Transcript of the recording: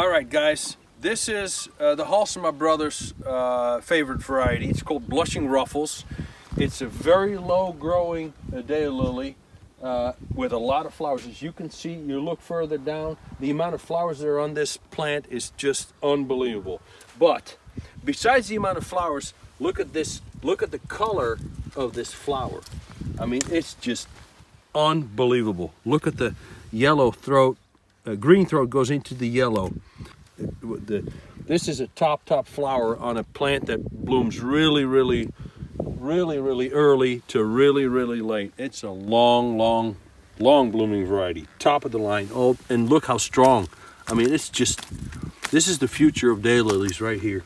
All right, guys. This is uh, the Halsema Brothers' uh, favorite variety. It's called Blushing Ruffles. It's a very low growing uh, daylily uh, with a lot of flowers. As you can see, you look further down, the amount of flowers that are on this plant is just unbelievable. But besides the amount of flowers, look at this, look at the color of this flower. I mean, it's just unbelievable. Look at the yellow throat uh, green throat goes into the yellow. The, this is a top, top flower on a plant that blooms really, really, really, really early to really, really late. It's a long, long, long blooming variety. Top of the line. Oh, and look how strong. I mean, it's just, this is the future of daylilies right here.